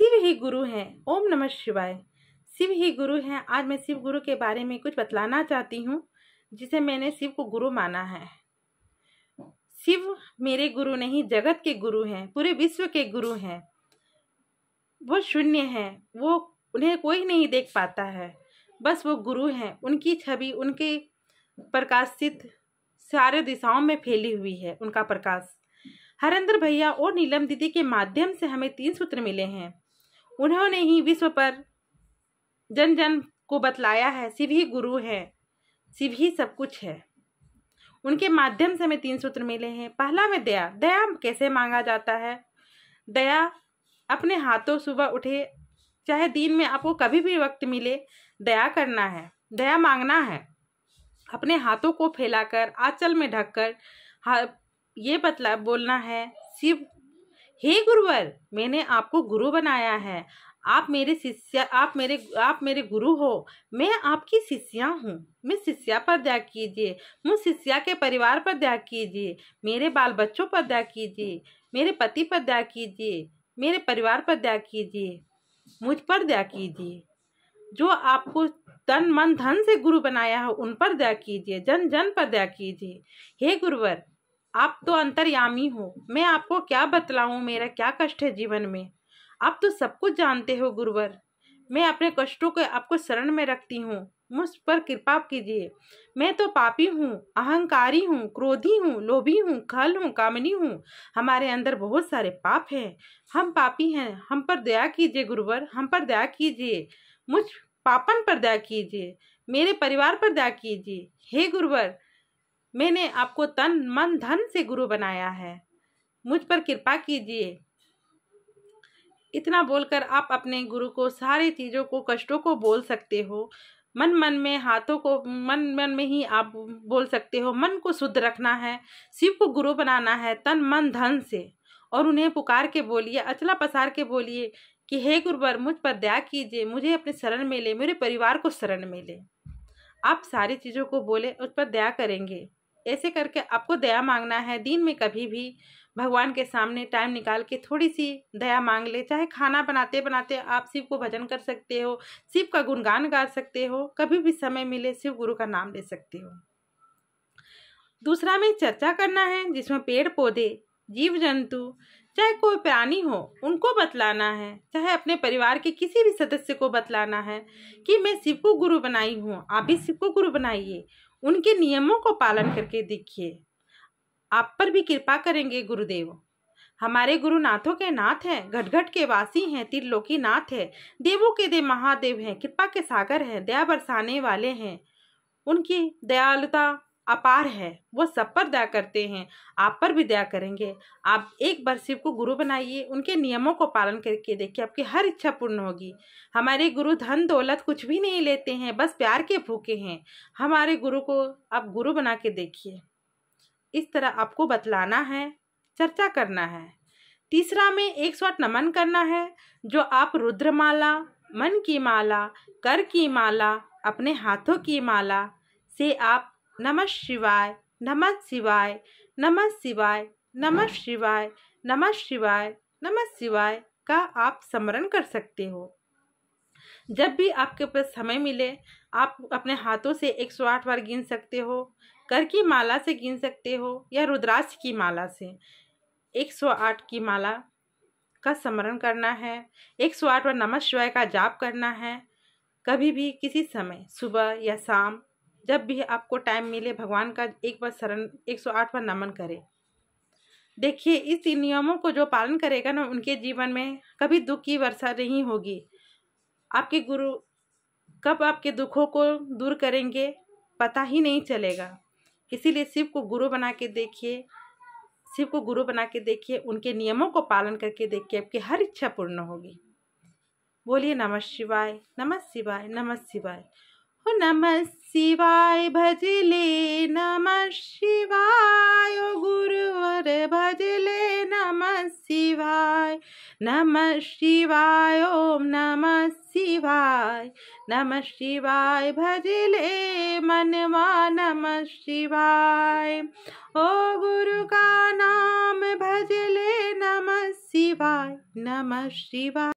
शिव ही गुरु हैं। ओम नमः शिवाय। शिव ही गुरु हैं। आज मैं शिव गुरु के बारे में कुछ बतलाना चाहती हूँ, जिसे मैंने शिव को गुरु माना है। शिव मेरे गुरु नहीं, जगत के गुरु हैं, पूरे विश्व के गुरु हैं। वो शून्य है, वो उन्हें कोई नहीं देख पाता है। बस वो गुरु हैं, उनकी छवि उनके प्रकाशित सारे दिशाओं में फैली हुई है, उनका प्रकाश। हरेंद्र भैया और नीलम दीदी के माध्यम से हमें तीन सूत्र मिले हैं। उन्होंने ही विश्व पर जन जन को बतलाया है। शिव ही गुरु है। शिव ही सब कुछ है। उनके माध्यम से हमें तीन सूत्र मिले हैं। पहला में दया। दया कैसे मांगा जाता है? दया अपने हाथों सुबह उठे, चाहे दिन में आपको कभी भी वक्त मिले, दया करना है। दया मांगना है। अपने हाथों को फैलाकर, आंचल में ढककर ये बतला, बोलना है, शिव हे गुरुवर, मैंने आपको गुरु बनाया है। आप मेरे शिष्या, आप मेरे आप मेरे गुरु हो। मैं आपकी शिष्या हूँ। मैं शिष्या पर दया कीजिए। मुझ शिष्या के परिवार पर दया कीजिए। मेरे बाल बच्चों पर दया कीजिए। मेरे पति पर दया कीजिए। मेरे परिवार पर दया कीजिए। मुझ पर दया कीजिए। जो आपको तन, मन, धन से गुरु बनाया है, उन पर दया कीजिए। जन जन पर दया कीजिए। हे गुरुवर आप तो अंतर्यामी हो। मैं आपको क्या बतलाऊं? मेरा क्या कष्ट है जीवन में? आप तो सब कुछ जानते हो, गुरुवर। मैं अपने कष्टों को आपको शरण में रखती हूँ। मुझ पर कृपा कीजिए। मैं तो पापी हूँ, अहंकारी हूँ, क्रोधी हूँ, लोभी हूँ, खल हूँ, कामनी हूँ। हमारे अंदर बहुत सारे पाप हैं। हम पापी हैं। हम पर दया कीजिए, गुरुवर। हम पर दया कीजिए। मुझ पापन पर दया कीजिए। मेरे परिवार पर दया कीजिए। हे गुरुवर मैंने आपको तन, मन, धन से गुरु बनाया है। मुझ पर कृपा कीजिए। इतना बोलकर आप अपने गुरु को सारी चीज़ों को, कष्टों को बोल सकते हो। मन मन में हाथों को, मन मन में ही आप बोल सकते हो। मन को शुद्ध रखना है, शिव को गुरु बनाना है तन, मन, धन से। और उन्हें पुकार के बोलिए, अचला पसार के बोलिए कि, हे गुरुवर, मुझ पर दया कीजिए, मुझे अपने शरण में ले, मेरे परिवार को शरण में ले। आप सारी चीज़ों को बोले, उस पर दया करेंगे। ऐसे करके आपको दया मांगना है। दिन में कभी भी भगवान के सामने टाइम निकाल के थोड़ी सी दया मांग ले। चाहे खाना बनाते बनाते आप शिव को भजन कर सकते हो, शिव का गुणगान गा सकते हो, कभी भी समय मिले शिव गुरु का नाम ले सकते हो। दूसरा में चर्चा करना है, जिसमें पेड़ पौधे जीव जंतु चाहे कोई प्राणी हो, उनको बतलाना है। चाहे अपने परिवार के किसी भी सदस्य को बतलाना है कि, मैं शिव को गुरु बनाई हूँ, आप भी शिव को गुरु बनाइए। उनके नियमों को पालन करके देखिए। आप पर भी कृपा करेंगे गुरुदेव। हमारे गुरु नाथों के नाथ हैं, घटघट के वासी हैं, त्रिलोकी नाथ है, देवों के देव महादेव हैं, कृपा के सागर हैं, दया बरसाने वाले हैं। उनकी दयालुता अपार है। वो सब पर दया करते हैं। आप पर भी दया करेंगे। आप एक बार शिव को गुरु बनाइए। उनके नियमों को पालन करके देखिए, आपकी हर इच्छा पूर्ण होगी। हमारे गुरु धन, दौलत कुछ भी नहीं लेते हैं, बस प्यार के भूखे हैं। हमारे गुरु को आप गुरु बना के देखिए। इस तरह आपको बतलाना है, चर्चा करना है। तीसरा में एक सौ नमन करना है, जो आप रुद्रमाला, मन की माला, कर की माला, अपने हाथों की माला से आप नमः शिवाय नमः शिवाय नमः शिवाय नमः शिवाय नमः शिवाय नमः शिवाय का आप स्मरण कर सकते हो। जब भी आपके पास समय मिले, आप अपने हाथों से 108 बार गिन सकते हो, कर की माला से गिन सकते हो या रुद्राक्ष की माला से। 108 की माला का स्मरण करना है 108 बार नमः शिवाय का जाप करना है। कभी भी किसी समय, सुबह या शाम जब भी आपको टाइम मिले, भगवान का एक बार शरण 108 बार नमन करें। देखिए, इस नियमों को जो पालन करेगा ना, उनके जीवन में कभी दुख की वर्षा नहीं होगी। आपके गुरु, कब आपके दुखों को दूर करेंगे, पता ही नहीं चलेगा। इसीलिए शिव को गुरु बना के देखिए, शिव को गुरु बना के देखिए, उनके नियमों को पालन करके देखिए, आपकी हर इच्छा पूर्ण होगी। बोलिए, नमः शिवाय नमः शिवाय नमः शिवाय। नमः शिवाय भजले नमः शिवाय गुरुवर भजले नमः शिवाय। नमः शिवाय, ओम नमः शिवाय। नमः शिवाय भजले मनवा नमः शिवाय। ओ गुरु का नाम भजले नमः शिवाय। नमः शिवाय।